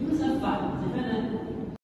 You must have fun.